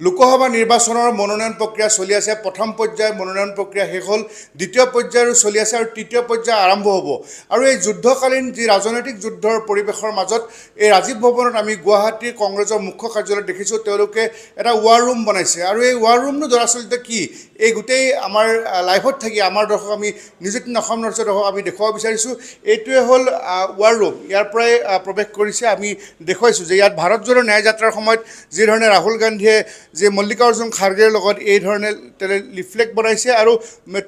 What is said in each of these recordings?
লোকসভা নিৰ্বাচনৰ মনোনয়ন প্ৰক্ৰিয়া চলি আছে। প্ৰথম পৰ্যায়ৰ মনোনয়ন প্ৰক্ৰিয়া শেষ হ'ল দ্বিতীয় পৰ্যায়ৰো চলি আছে আৰু তৃতীয় পৰ্যায় আৰম্ভ হ'ব। আৰু এই যুদ্ধকালীন যি ৰাজনৈতিক যুদ্ধৰ পৰিৱেশৰ মাজত এই ৰাজীৱ ভৱনত আমি গুৱাহাটীৰ কংগ্ৰেছৰ মুখ্য কাৰ্যালয়ত দেখিছোঁ তেওঁলোকে এটা ৱাৰ ৰুম বনাইছে। আৰু এই ৱাৰ ৰুমটো দৰাচলতে কি? এই গোটেই আমাৰ লাইভত থাকি আমাৰ দৰ্শক আমি নিযুত অসম নৰ্থৰ দৰ্শক আমি দেখুৱাব বিচাৰিছোঁ। এইটোৱে হ'ল ৱাৰ ৰুম ইয়াৰ পৰাই প্ৰৱেশ কৰিছে আমি দেখুৱাইছোঁ যে ইয়াত ভাৰত জোড়ো ন্যায় যাত্ৰাৰ সময়ত যিধৰণে ৰাহুল গান্ধীয়ে যে মল্লিকাৰ্জুন খাৰ্গেৰ লগত এই ধৰণে তেলে লিফলেট বনাইছে আৰু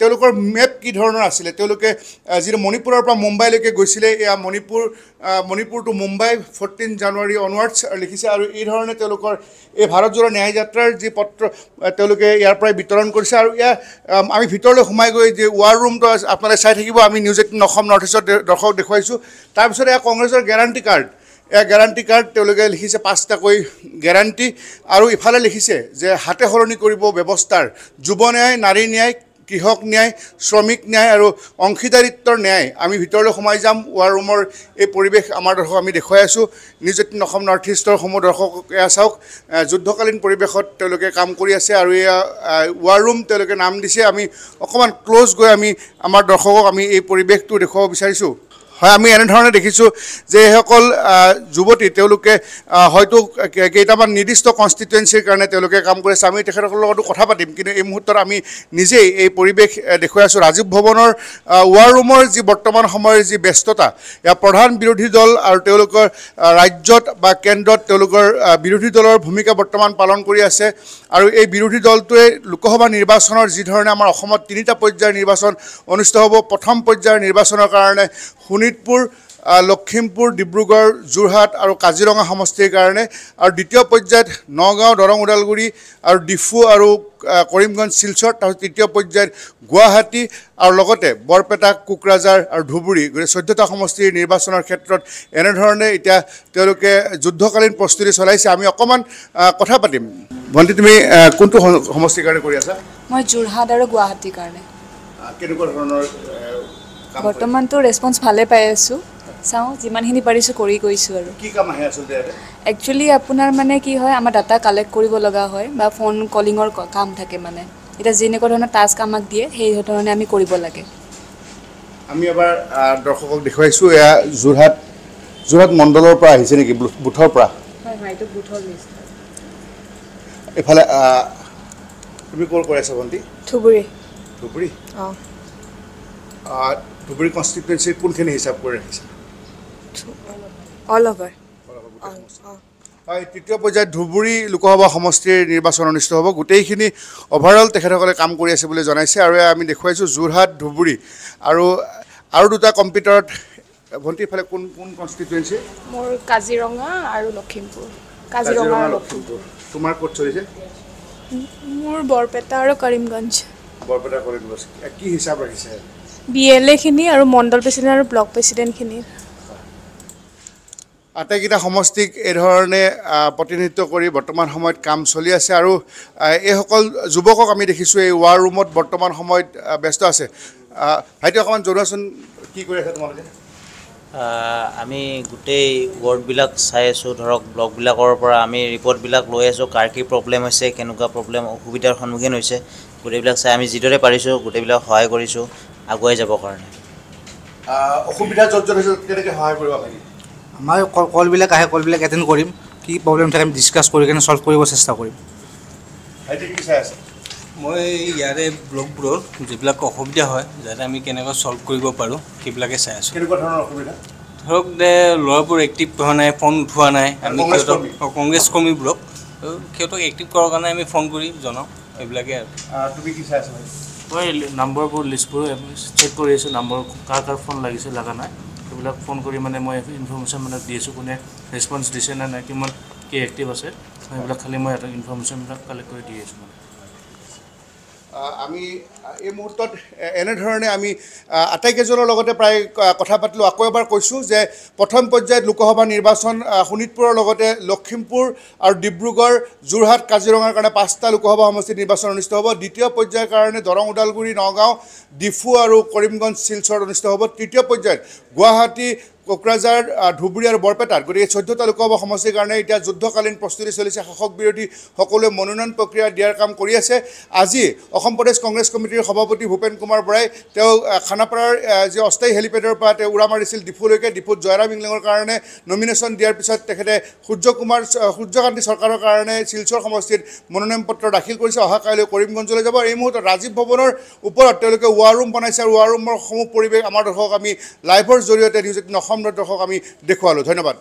তেওঁলোকৰ মেপ কি ধৰণৰ আছিলে? তেওঁলোকে যিটো মণিপুৰৰ পৰা মুম্বাইলৈকে গৈছিলে এয়া Manipur Manipur to Mumbai fourteen January onwards লিখিছে আৰু এই ধৰণে তেওঁলোকৰ এই ভাৰত জোড়ো ন্যায় যাত্ৰাৰ যি পত্ৰ তেওঁলোকে ইয়াৰ পৰাই বিতৰণ কৰিছে আৰু ইয়াৰ আম, ভিতৰলৈ সোমাই গৈ যে ৱাৰ ৰুমটো আপোনালোকে চাই থাকিব আমি নিউজ এইটিন অসম নৰ্থ ইষ্টৰ দে- দৰ্শকক দেখুৱাইছোঁ। তাৰপিছত এয়া কংগ্ৰেছৰ গেৰাণ্টি কাৰ্ড এয়া গেৰাণ্টি কাৰ্ড তেওঁলোকে লিখিছে পাঁচটাকৈ গেৰাণ্টি আৰু ইফালে লিখিছে যে হাতে সলনি কৰিব ব্যৱস্থাৰ যুৱ ন্যায় নাৰী ন্যায় কৃষক ন্যায় শ্ৰমিক ন্যায় আৰু অংশীদাৰিত্বৰ ন্যায় আমি ভিতৰলৈ সোমাই যাম। ৱাৰ ৰুমৰ এই পৰিৱেশ আমাৰ দৰ্শক আমি দেখুৱাই আছোঁ। নিউজ এইটিন অসম নৰ্থ ইষ্টৰ সমূহ দৰ্শক এয়া চাওক। যুদ্ধকালীন পৰিৱেশত তেওঁলোকে কাম কৰি আছে আৰু এয়া ৱাৰ ৰুম তেওঁলোকে নাম দিছে। আমি অকণমান ক্ল'জ গৈ আমি আমাৰ দৰ্শকক আমি এই পৰিৱেশটো দেখুৱাব বিচাৰিছোঁ। হয় আমি এনেধৰণে দেখিছোঁ যে এইসকল যুৱতী তেওঁলোকে হয়তো কেইটামান নিৰ্দিষ্ট কনষ্টিটুৱেঞ্চিৰ কাৰণে তেওঁলোকে কাম কৰি আছে আমি তেখেতসকলৰ লগতো কথা পাতিম। কিন্তু এই মুহূৰ্তত আমি নিজেই এই পৰিৱেশ দেখুৱাই আছোঁ। ৰাজীৱ ভৱনৰ ৱাৰ ৰুমৰ যি বৰ্তমান সময়ৰ যি ব্যস্ততা ইয়াৰ প্ৰধান বিৰোধী দল আৰু তেওঁলোকৰ ৰাজ্যত বা কেন্দ্ৰত তেওঁলোকৰ বিৰোধী দলৰ ভূমিকা বৰ্তমান পালন কৰি আছে। আৰু এই বিৰোধী দলটোৱে লোকসভা নিৰ্বাচনৰ যিধৰণে আমাৰ অসমত তিনিটা পৰ্যায়ৰ নিৰ্বাচন অনুষ্ঠিত হ'ব প্ৰথম পৰ্যায়ৰ নিৰ্বাচনৰ কাৰণে শোণিতপুৰ লখিমপুৰ ডিব্ৰুগড় যোৰহাট আৰু কাজিৰঙা সমষ্টিৰ কাৰণে আৰু দ্বিতীয় পৰ্যায়ত নগাঁও দৰং ওদালগুৰি আৰু ডিফু আৰু কৰিমগঞ্জ শিলচৰ তাৰপিছত তৃতীয় পৰ্যায়ত গুৱাহাটী আৰু লগতে বৰপেটা কোকৰাঝাৰ আৰু ধুবুৰী। গতিকে চৈধ্যটা সমষ্টিৰ নিৰ্বাচনৰ ক্ষেত্ৰত এনেধৰণে এতিয়া তেওঁলোকে যুদ্ধকালীন প্ৰস্তুতি চলাইছে। আমি অকণমান কথা পাতিম। ভণ্টি তুমি কোনটো সম- সমষ্টিৰ কাৰণে কৰি আছা? মই যোৰহাট আৰু গুৱাহাটীৰ কাৰণে। কেনেকুৱা ধৰণৰ বৰ্তমানতো ৰেচপঞ্চ ভালে পাই আছোঁ। চাওঁ যিমানখিনি পাৰিছোঁ কৰি গৈছোঁ আৰু। কি কাম আহে আচলতে একচুৱেলি আপোনাৰ মানে কি হয় আমাৰ ডাটা কালেক্ট কৰিব লগা হয় বা ফোন কলিঙৰ কাম থাকে মানে। এতিয়া যেনেকুৱা ধৰণৰ টাস্ক আমাক দিয়ে সেই ধৰণে আমি কৰিব লাগে। আমি এবাৰ দৰ্শকক দেখুৱাইছোঁ এয়া যোৰহাট যোৰহাট মণ্ডলৰ পৰা আহিছে নেকি বুথৰ পৰা? এইফালে তুমি ক'ৰ কৰি আছা ভণ্টি? ধুবুৰী। ধুবুৰী? অঁ। ধুবুৰী কনষ্টিটুৱেঞ্চিৰ কোনখিনি হিচাপ কৰি ৰাখিছা? অল অভাৰ হয় তৃতীয় পৰ্যায়ত ধুবুৰী লোকসভা সমষ্টিৰ নিৰ্বাচন অনুষ্ঠিত হ'ব। গোটেইখিনি অভাৰঅল তেখেতসকলে কাম কৰি আছে বুলি জনাইছে আৰু আমি দেখুৱাইছোঁ যোৰহাট ধুবুৰী আৰু আৰু দুটা কম্পিউটাৰত ভণ্টি ইফালে কোন কোন কনষ্টিটুৱেঞ্চি মোৰ কাজিৰঙা আৰু লখিমপুৰ। কাজিৰঙা আৰু লখিমপুৰ। তোমাৰ ক'ত চলিছে? মোৰ বৰপেটা আৰু কৰিমগঞ্জ। বৰপেটা কৰিমগঞ্জ। কি হিচাপ ৰাখিছে? বি এল এখিনি আৰু মণ্ডল প্ৰেচিডেণ্ট আৰু ব্লক প্ৰেচিডেণ্টখিনি আটাইকেইটা সমষ্টিক এই ধৰণে আহ, প্ৰতিনিধিত্ব কৰি বৰ্তমান সময়ত কাম চলি আছে আৰু এইসকল যুৱকক আমি দেখিছোঁ এই ৱাৰ ৰুমত বৰ্তমান সময়ত ব্যস্ত আছে। ভাইটি অকণমান জনোৱাচোন কি কৰি আছে তোমালোকে? আমি গোটেই ৱৰ্ডবিলাক চাই আছোঁ। ধৰক ব্লগবিলাকৰ পৰা আমি ৰিপৰ্টবিলাক লৈ আছোঁ। কাৰ কি প্ৰব্লেম হৈছে কেনেকুৱা প্ৰব্লেম অসুবিধাৰ সন্মুখীন হৈছে। গোটেইবিলাক চাই আমি যিদৰে পাৰিছোঁ গোটেইবিলাক সহায় কৰিছোঁ। আগুৱাই যাবৰ কাৰণে। অসুবিধা য'ত য'ত হৈছে কেনেকৈ সহায় কৰিব পাৰি? আমাৰ কল- কলবিলাক আহে কলবিলাক এটেণ্ড কৰিম। কি প্ৰব্লেম থাকে আমি ডিছকাছ কৰি কিনে ছল্ভ কৰিব চেষ্টা কৰিম। ভাইটি কি চাই আছে? মই ইয়াৰে ব্লগবোৰৰ যিবিলাক অসুবিধা হয় যাতে আমি কেনেকৈ ছল্ভ কৰিব পাৰোঁ সেইবিলাকে চাই আছোঁ। কেনেকুৱা ধৰণৰ অসুবিধা? ধৰক যে ল'ৰাবোৰ এক্টিভ হোৱা নাই ফোন উঠোৱা নাই আমি সিহঁতক কংগ্ৰেছ কৰ্মীবোৰক সিহঁতক এক্টিভ কৰাৰ কাৰণে আমি ফোন কৰি জনাওঁ এইবিলাকে আৰু। তুমি কি চাই আছা মই নাম্বাৰবোৰ লিষ্টবোৰ চেক কৰি আছোঁ নম্বৰ কাৰ কাৰ ফোন লাগিছে লগা নাই। সেইবিলাক ফোন কৰি মানে মই ইনফৰ্মেশ্যন মানে দি আছোঁ কোনে ৰেচপঞ্চ দিছে নে নাই কিমান কি এক্টিভ আছে সেইবিলাক খালি মই এটা ইনফৰ্মেশ্যনবিলাক কালেক্ট কৰি দি আছোঁ মানে। আমি এই মুহূৰ্তত এনেধৰণে আমি আটাইকেইজনৰ লগতে প্ৰায় কথা পাতিলোঁ। আকৌ এবাৰ কৈছোঁ যে প্ৰথম পৰ্যায়ত লোকসভা নিৰ্বাচন শোণিতপুৰৰ লগতে লখিমপুৰ আৰু ডিব্ৰুগড় যোৰহাট কাজিৰঙাৰ কাৰণে পাঁচটা লোকসভা সমষ্টিত নিৰ্বাচন অনুষ্ঠিত হ'ব। দ্বিতীয় পৰ্যায়ৰ কাৰণে দৰং ওদালগুৰি নগাঁও ডিফু আৰু কৰিমগঞ্জ শিলচৰত অনুষ্ঠিত হ'ব। তৃতীয় পৰ্যায়ত গুৱাহাটী কোকৰাঝাৰ ধুবুৰী আৰু বৰপেটাত গতিকে চৈধ্যটা লোকসভা সমষ্টিৰ কাৰণে এতিয়া যুদ্ধকালীন প্ৰস্তুতি চলিছে। শাসক বিৰোধী সকলোৱে মনোনয়ন প্ৰক্ৰিয়া দিয়াৰ কাম কৰি আছে। আজি অসম প্ৰদেশ কংগ্ৰেছ কমিটিৰ সভাপতি ভূপেন কুমাৰ বৰাই তেওঁ খানাপাৰাৰ যি অস্থায়ী হেলিপেডৰ পৰা তেওঁ উৰা মাৰিছিল ডিফুলৈকে ডিফুত জয়ৰাম ইংলেঙৰ কাৰণে নমিনেশ্যন দিয়াৰ পিছত তেখেতে সূৰ্যকুমাৰ সূৰ্যকান্তি চৰকাৰৰ কাৰণে শিলচৰ সমষ্টিত মনোনয়ন পত্ৰ দাখিল কৰিছে। অহা কাইলৈ কৰিমগঞ্জলৈ যাব। এই মুহূৰ্তত ৰাজীৱ ভৱনৰ ওপৰত তেওঁলোকে ৱাৰ ৰুম বনাইছে। আৰু ৱাৰ ৰুমৰ সমূহ পৰিৱেশ আমাৰ দৰ্শক আমি লাইভৰ জৰিয়তে নিউজ এইটিন অসম দৰ্শক আমি দেখুৱালোঁ। ধন্যবাদ।